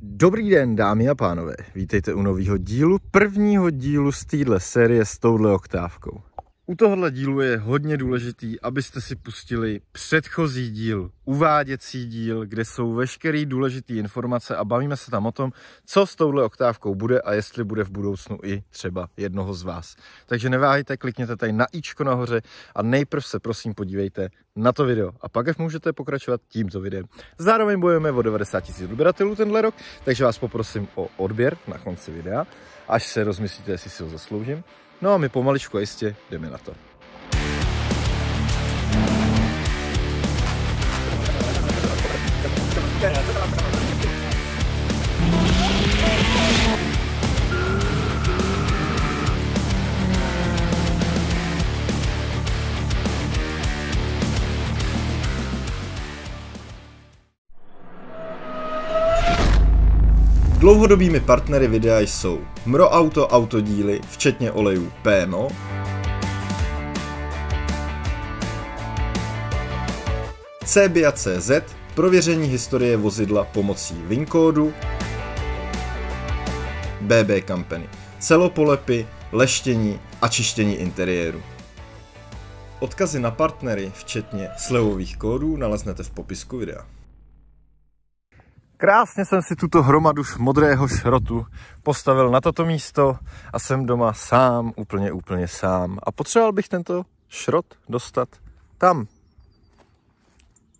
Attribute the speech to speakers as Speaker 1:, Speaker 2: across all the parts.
Speaker 1: Dobrý den, dámy a pánové. Vítejte u nového dílu, prvního dílu z téhle série s touhle oktávkou. U tohohle dílu je hodně důležitý, abyste si pustili předchozí díl, uváděcí díl, kde jsou veškeré důležité informace a bavíme se tam o tom, co s touhle oktávkou bude a jestli bude v budoucnu i třeba jednoho z vás. Takže neváhejte, klikněte tady na ičko nahoře a nejprv se prosím podívejte na to video a pak můžete pokračovat tímto videem. Zároveň bojujeme o 90 000 odběratelů tenhle rok, takže vás poprosím o odběr na konci videa, až se rozmyslíte, jestli si ho zasloužím. No a my pomaličku a jistě jdeme na to. Dlouhodobými partnery videa jsou Mro Auto autodíly, včetně olejů PMO, CBA.cz, prověření historie vozidla pomocí VIN kódu, BB Company, celopolepy, leštění a čištění interiéru. Odkazy na partnery, včetně slevových kódů, naleznete v popisku videa. Krásně jsem si tuto hromadu modrého šrotu postavil na toto místo a jsem doma sám, úplně, úplně sám. A potřeboval bych tento šrot dostat tam.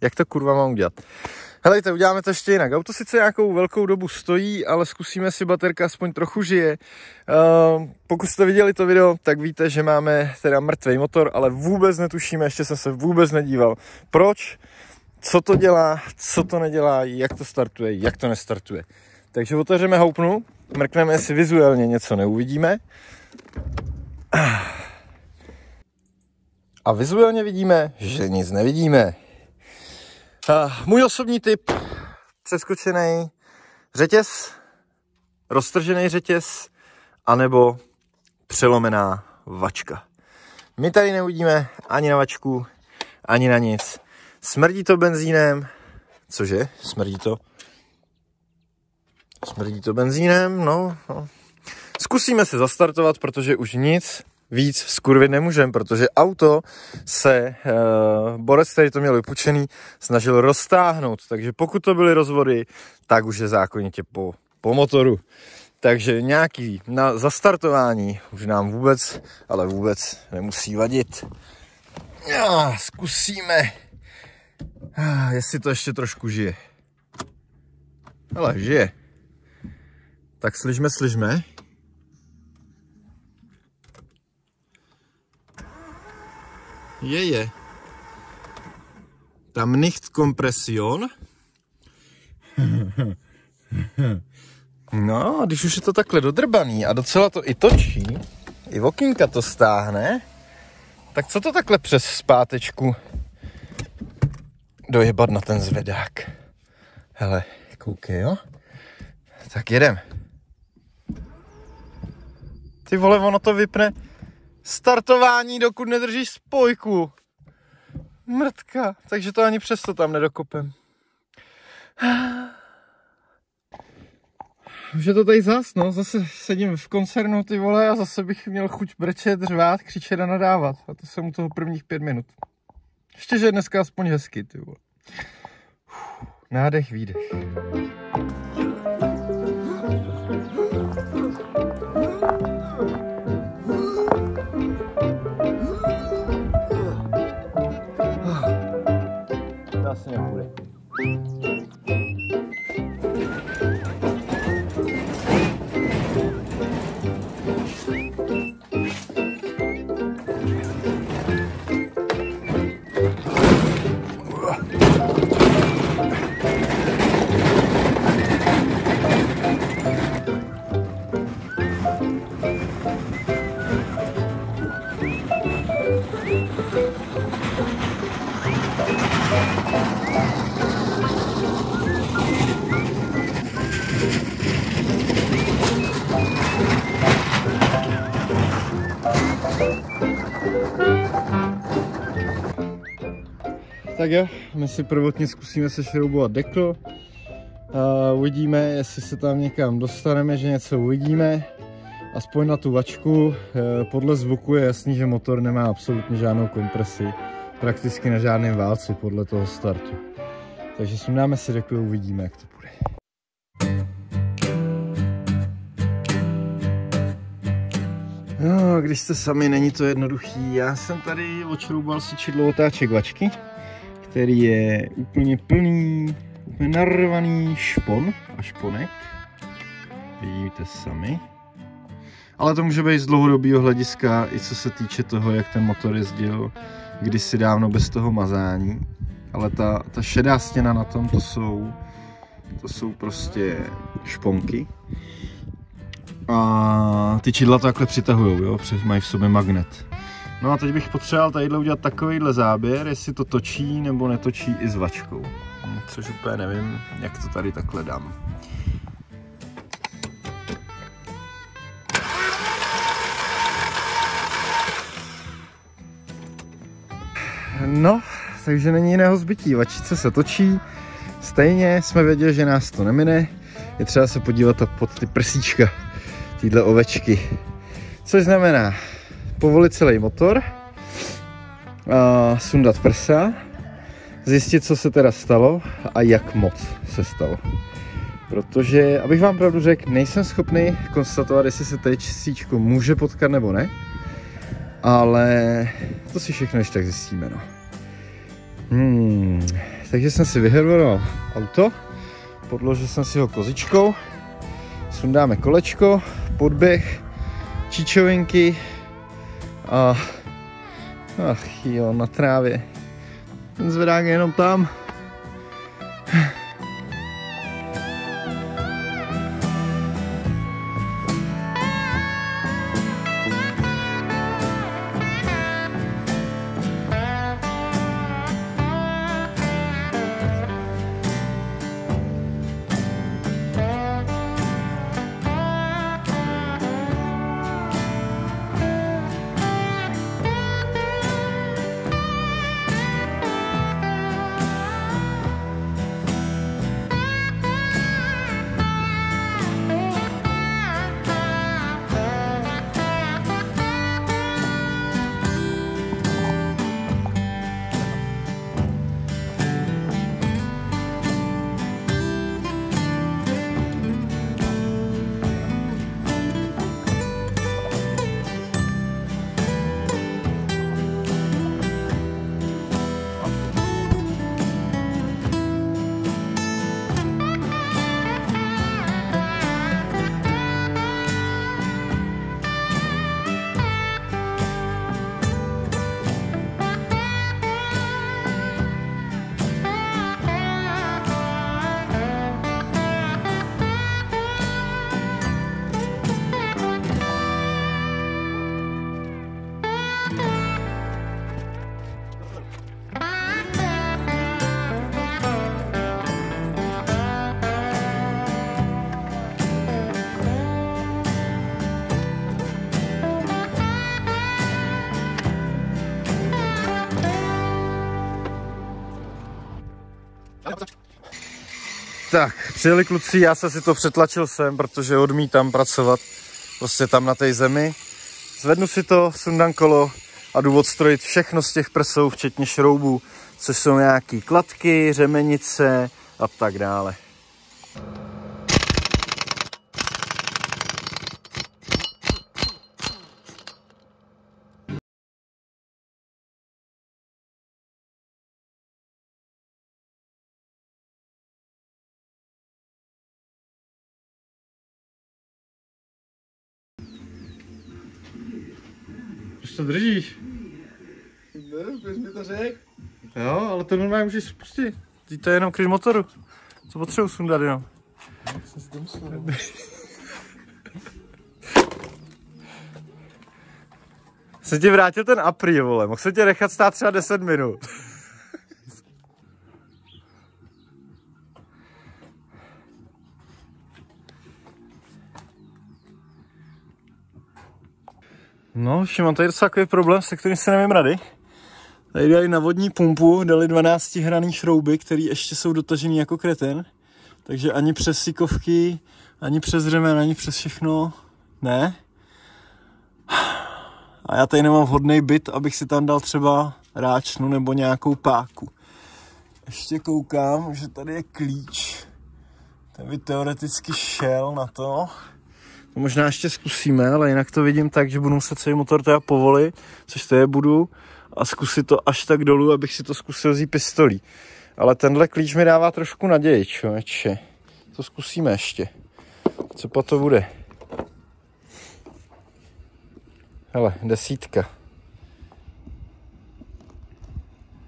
Speaker 1: Jak to kurva mám udělat? Helejte, uděláme to ještě jinak. Auto sice nějakou velkou dobu stojí, ale zkusíme si baterka aspoň trochu žije. Uh, pokud jste viděli to video, tak víte, že máme teda mrtvý motor, ale vůbec netušíme, ještě jsem se vůbec nedíval. Proč? Co to dělá, co to nedělá, jak to startuje, jak to nestartuje. Takže otevřeme houpnu, mrkneme, jestli vizuálně něco neuvidíme. A vizuálně vidíme, že nic nevidíme. Můj osobní typ, přeskočený řetěz, roztržený řetěz, anebo přelomená vačka. My tady neuvidíme ani na vačku, ani na nic. Smrdí to benzínem. Cože? Smrdí to? Smrdí to benzínem, no, no. Zkusíme se zastartovat, protože už nic víc skurvit nemůžeme, protože auto se uh, Borec, který to měl vypučený, snažil roztáhnout, takže pokud to byly rozvody, tak už je zákonitě po, po motoru. Takže nějaký na zastartování už nám vůbec, ale vůbec nemusí vadit. Já, zkusíme. Ah, jestli to ještě trošku žije. Ale žije. Tak slyšme, slyšme. Je, je. Tam nicht kompresion. No, když už je to takhle dodrbaný a docela to i točí, i okýnka to stáhne, tak co to takhle přes zpátečku dojebat na ten zvedák. Hele, koukej, jo? Tak jedem. Ty vole, ono to vypne startování, dokud nedržíš spojku. Mrtka, takže to ani přesto tam nedokopem. Už je to tady zas, no, zase sedím v koncernu, ty vole, a zase bych měl chuť brečet, řvát, křičet a nadávat. A to jsem u toho prvních pět minut. Ještě, že dneska aspoň hezky, ty vole. Nádech, výdech. To asi nebude. Tak jo, my si prvotně zkusíme se šroubovat dekl. Uh, uvidíme, jestli se tam někam dostaneme, že něco uvidíme. Aspoň na tu vačku. Uh, podle zvuku je jasný, že motor nemá absolutně žádnou kompresi. Prakticky na žádném válci podle toho startu. Takže sundáme si řekl, uvidíme, jak to bude. No, když jste sami, není to jednoduchý. Já jsem tady odšroubal si čidlo otáček vačky, který je úplně plný, úplně narvaný špon a šponek. Vidíte sami. Ale to může být z dlouhodobého hlediska, i co se týče toho, jak ten motor jezdil kdysi dávno bez toho mazání. Ale ta, ta šedá stěna na tom, to jsou, to jsou prostě šponky. A ty čidla to takhle přitahují, jo, mají v sobě magnet. No a teď bych potřeboval tadyhle udělat takovýhle záběr, jestli to točí nebo netočí i s vačkou. Což úplně nevím, jak to tady takhle dám. No, takže není jiného zbytí. Vačice se točí, stejně jsme věděli, že nás to nemine. Je třeba se podívat pod ty prsíčka týhle ovečky. Což znamená povolit celý motor, a sundat prsa, zjistit, co se teda stalo a jak moc se stalo. Protože, abych vám pravdu řekl, nejsem schopný konstatovat, jestli se teď síčko může potkat nebo ne. Ale to si všechno ještě tak zjistíme, no. Hmm, takže jsem si vyheroval auto, podložil jsem si ho kozičkou, sundáme kolečko, podběh, číčovinky a ach jo, na trávě. Ten zvedák je jenom tam. Tak, přijeli kluci, já se si to přetlačil sem, protože odmítám pracovat prostě tam na té zemi. Zvednu si to, sundám kolo a jdu odstrojit všechno z těch prsou, včetně šroubů, což jsou nějaký kladky, řemenice a tak dále. To držíš?
Speaker 2: Ne, bys mi to řekl.
Speaker 1: Jo, ale to normálně můžeš spustit. Ty to je jenom kryt motoru. Co potřebuji sundat jenom?
Speaker 2: Jak jsem si to myslel.
Speaker 1: Jsem ti vrátil ten Apri, vole. Mohl se tě nechat stát třeba 10 minut. No, mám tady docela takový problém, se kterým se nevím rady. Tady dali na vodní pumpu, dali 12 hraný šrouby, které ještě jsou dotažený jako kreten. Takže ani přes sikovky, ani přes řemen, ani přes všechno, ne. A já tady nemám vhodný byt, abych si tam dal třeba ráčnu nebo nějakou páku. Ještě koukám, že tady je klíč. Ten by teoreticky šel na to. To možná ještě zkusíme, ale jinak to vidím tak, že budu muset celý motor teda povolit, což to je budu, a zkusit to až tak dolů, abych si to zkusil vzít pistolí. Ale tenhle klíč mi dává trošku naději, člověče. To zkusíme ještě. Co po to bude? Hele, desítka.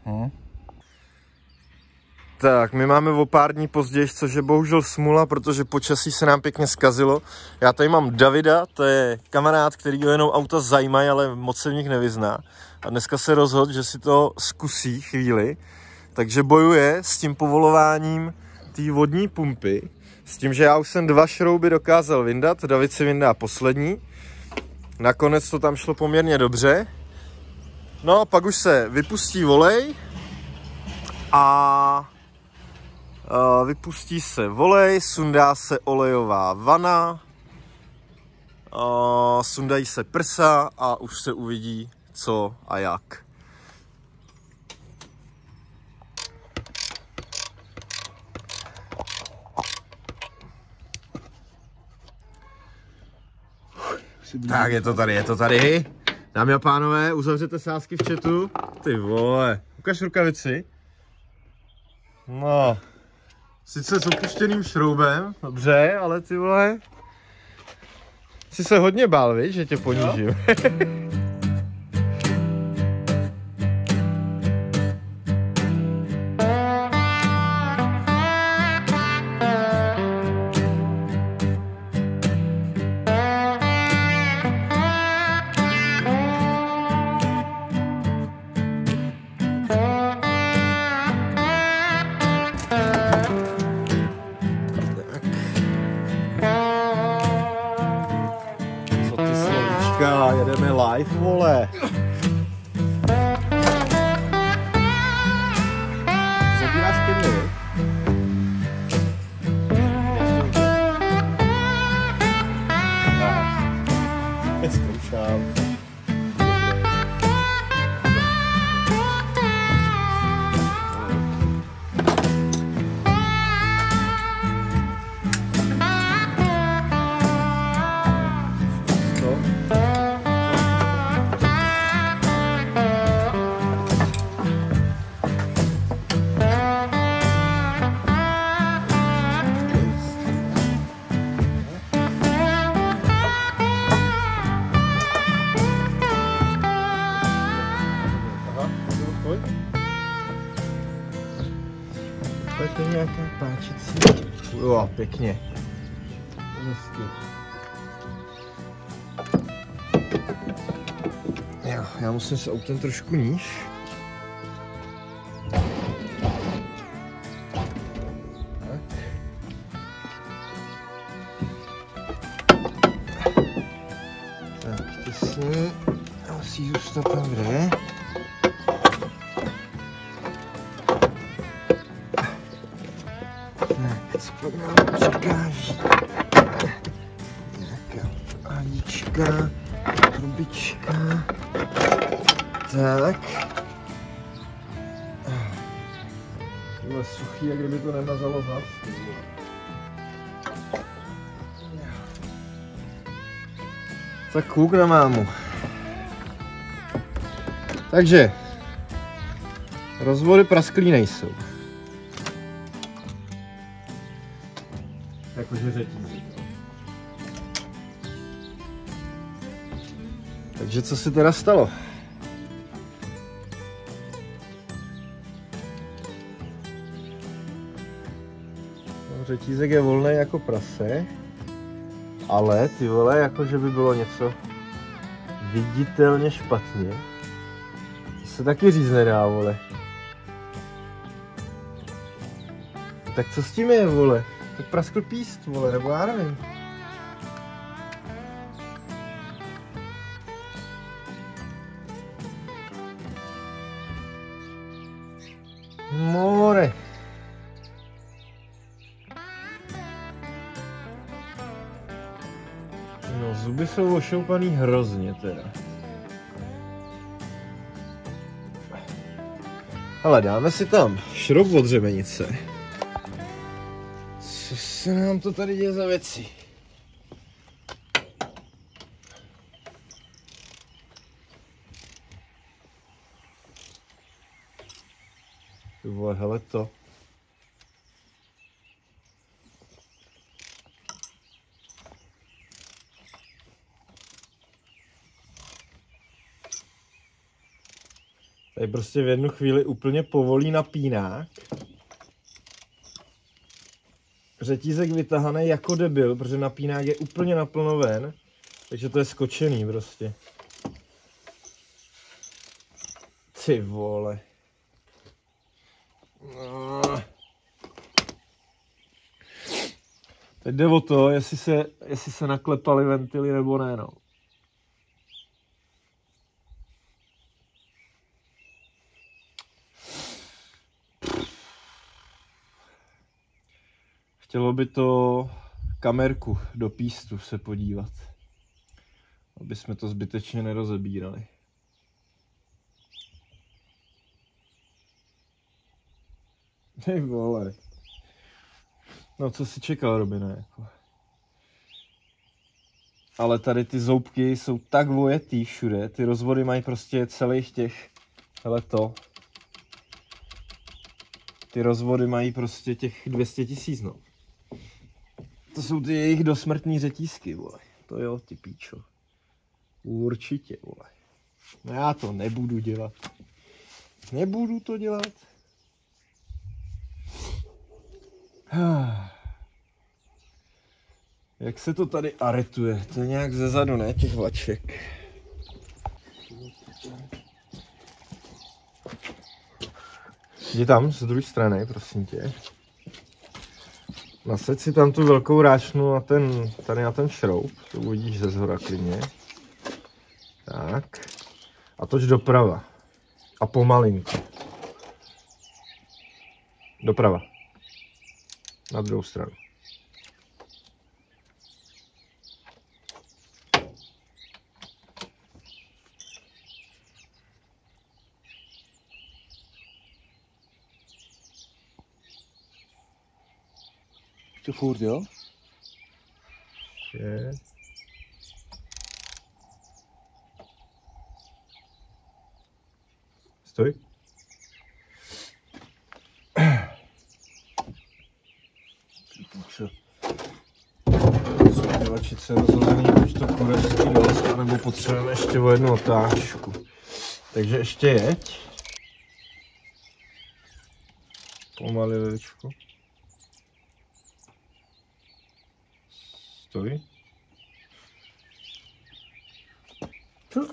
Speaker 1: Hm. Tak, my máme o pár dní později, což je bohužel smula, protože počasí se nám pěkně zkazilo. Já tady mám Davida, to je kamarád, který ho jenom auta zajímají, ale moc se v nich nevyzná. A dneska se rozhodl, že si to zkusí chvíli, takže bojuje s tím povolováním té vodní pumpy, s tím, že já už jsem dva šrouby dokázal vyndat, David si vyndá poslední. Nakonec to tam šlo poměrně dobře. No, pak už se vypustí volej a vypustí se volej, sundá se olejová vana, sundají se prsa a už se uvidí co a jak. Tak je to tady, je to tady. Dámy a pánové, uzavřete sásky v chatu. Ty vole, ukaž rukavici. No, sice s opuštěným šroubem, dobře, ale ty vole, jsi se hodně bál, víš, že tě ponížím. Pojď to nějaká páčicí. Jo, pěkně. Hezky. Jo, já musím se autem trošku níž. Tak. Tohle suchý, jak kdyby to nemazalo zas. Tak kůk na mámu. Takže, rozvory prasklý nejsou. Jakože řetízí. Takže co se teda stalo? Řetízek je volný jako prase, ale ty vole, jako že by bylo něco viditelně špatně. Se taky říct nedá, vole. Tak co s tím je, vole? Tak praskl píst, vole, nebo já nevím. Ošoupaný hrozně teda. Ale dáme si tam šroub od řemenice. Co se nám to tady děje za věci? Ty vole, hele to. Prostě v jednu chvíli úplně povolí napínák. Řetízek vytahaný jako debil, protože napínák je úplně naplno ven. Takže to je skočený prostě. Ty vole. Teď jde o to, jestli se, jestli se naklepaly ventily nebo ne, no. Chtělo by to kamerku do pístu se podívat, aby jsme to zbytečně nerozebírali. Hej vole. No co si čekal, Robine, jako. Ale tady ty zoubky jsou tak vojetý všude, ty rozvody mají prostě celých těch, hele to. Ty rozvody mají prostě těch 200 tisíc, no. To jsou ty jejich dosmrtní řetízky, vole. To jo, ty píčo. Určitě, vole. No já to nebudu dělat. Nebudu to dělat. Jak se to tady aretuje? To je nějak ze zadu, ne? Těch vlaček. Jdi tam z druhé strany, prosím tě. Nasaď si tam tu velkou ráčnu na ten, tady na ten šroub, to uvidíš ze zhora klidně. Tak. A toč doprava. A pomalinku. Doprava. Na druhou stranu.
Speaker 2: To furt, jo?
Speaker 1: Je. Stoj.
Speaker 2: Co?
Speaker 1: Dělačice rozhozený, už to kureřský dost, nebo potřebujeme ještě o jednu otáčku. Takže ještě jeď. Stoj.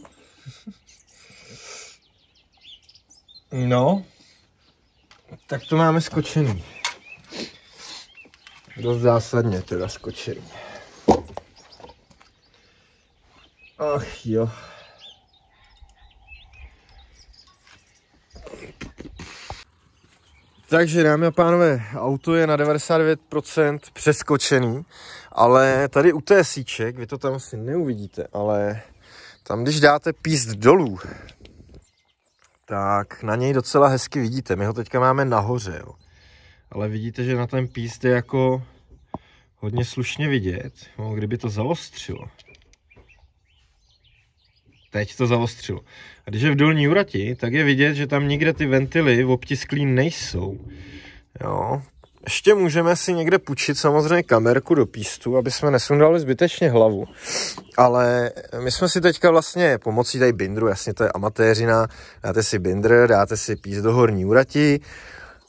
Speaker 1: No, tak to máme skočený. Dost zásadně teda skočený. Ach jo. Takže dámy a pánové, auto je na 99% přeskočený, ale tady u té síček, vy to tam asi neuvidíte, ale tam když dáte píst dolů, tak na něj docela hezky vidíte. My ho teďka máme nahoře, jo. ale vidíte, že na ten píst je jako hodně slušně vidět, no, kdyby to zaostřilo. Teď to zaostřilo. A když je v dolní urati, tak je vidět, že tam nikde ty ventily obtisklý nejsou. Jo. Ještě můžeme si někde půjčit samozřejmě kamerku do pístu, aby jsme nesundali zbytečně hlavu. Ale my jsme si teďka vlastně pomocí tady bindru, jasně to je amatéřina, dáte si bindr, dáte si píst do horní urati,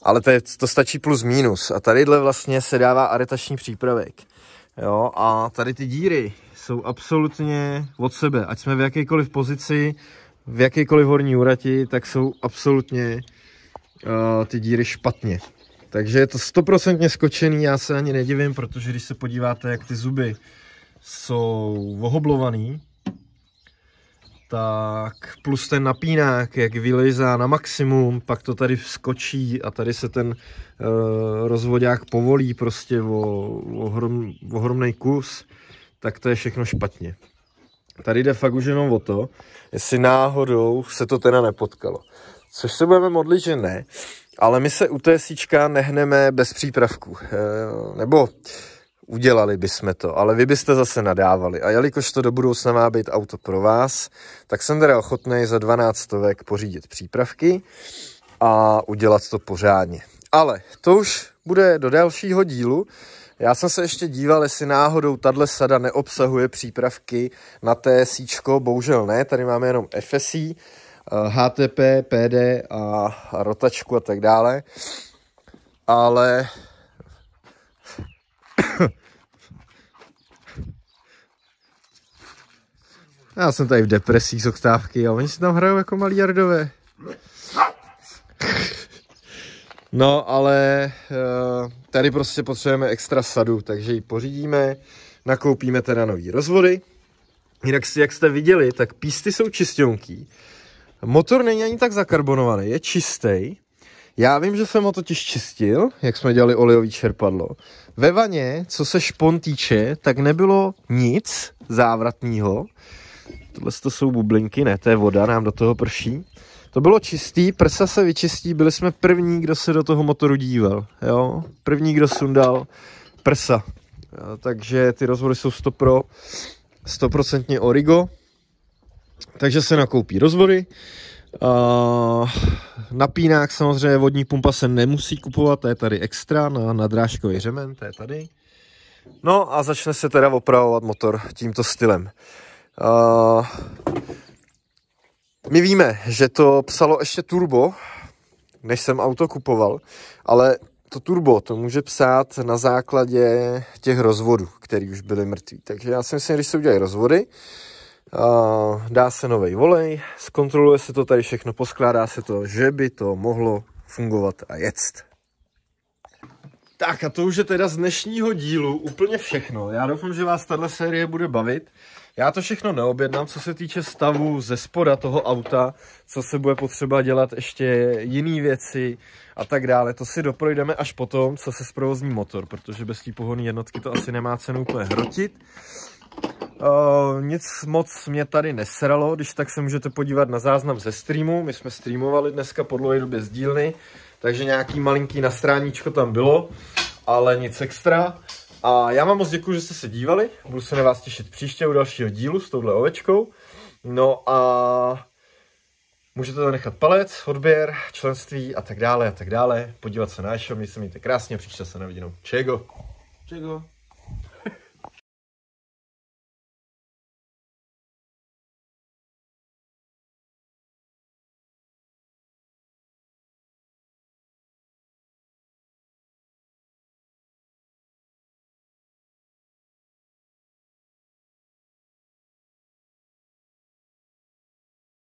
Speaker 1: ale to, je, to stačí plus minus. A tadyhle vlastně se dává aretační přípravek. Jo, a tady ty díry jsou absolutně od sebe. Ať jsme v jakékoliv pozici, v jakékoliv horní úrati, tak jsou absolutně uh, ty díry špatně. Takže je to stoprocentně skočený, já se ani nedivím, protože když se podíváte, jak ty zuby jsou ohoblovaný, tak plus ten napínák, jak vylejzá na maximum, pak to tady skočí a tady se ten uh, rozvodák povolí prostě o, o, hrom, ohromný kus, tak to je všechno špatně. Tady jde fakt už jenom o to, jestli náhodou se to teda nepotkalo. Což se budeme modlit, že ne, ale my se u té síčka nehneme bez přípravku. Eh, nebo udělali bychom to, ale vy byste zase nadávali. A jelikož to do budoucna má být auto pro vás, tak jsem teda ochotný za 12 stovek pořídit přípravky a udělat to pořádně. Ale to už bude do dalšího dílu. Já jsem se ještě díval, jestli náhodou tahle sada neobsahuje přípravky na té síčko, bohužel ne, tady máme jenom FSI, HTP, PD a rotačku a tak dále. Ale Já jsem tady v depresích z oktávky a oni si tam hrajou jako malí jardové. No, ale eh, tady prostě potřebujeme extra sadu, takže ji pořídíme, nakoupíme teda nový rozvody. Jinak jak jste viděli, tak písty jsou čistěnký. Motor není ani tak zakarbonovaný, je čistý. Já vím, že jsem ho totiž čistil, jak jsme dělali olejový čerpadlo. Ve vaně, co se špon týče, tak nebylo nic závratného. Tohle to jsou bublinky, ne, to je voda, nám do toho prší. To bylo čistý, prsa se vyčistí, byli jsme první, kdo se do toho motoru díval, jo. První, kdo sundal prsa. Jo, takže ty rozvody jsou 100 pro, 100% origo. Takže se nakoupí rozvody. Uh, napínák samozřejmě, vodní pumpa se nemusí kupovat, to je tady extra na, na drážkový řemen, to je tady. No a začne se teda opravovat motor tímto stylem. My víme, že to psalo ještě turbo, než jsem auto kupoval, ale to turbo to může psát na základě těch rozvodů, které už byly mrtví. Takže já si myslím, když se udělají rozvody, dá se nový volej, zkontroluje se to tady všechno, poskládá se to, že by to mohlo fungovat a jet. Tak a to už je teda z dnešního dílu úplně všechno. Já doufám, že vás tahle série bude bavit. Já to všechno neobjednám, co se týče stavu ze spoda toho auta, co se bude potřeba dělat ještě jiné věci a tak dále. To si doprojdeme až potom, co se zprovozní motor, protože bez té pohonné jednotky to asi nemá cenu úplně hrotit. Uh, nic moc mě tady nesralo, když tak se můžete podívat na záznam ze streamu. My jsme streamovali dneska po dlouhé době z dílny, takže nějaký malinký nastráníčko tam bylo, ale nic extra. A já vám moc děkuji, že jste se dívali. Budu se na vás těšit příště u dalšího dílu s touhle ovečkou. No a můžete tam nechat palec, odběr, členství a tak dále a tak dále. Podívat se na e-shop, se mějte krásně, příště se neviděnou. Čego.
Speaker 2: Čego?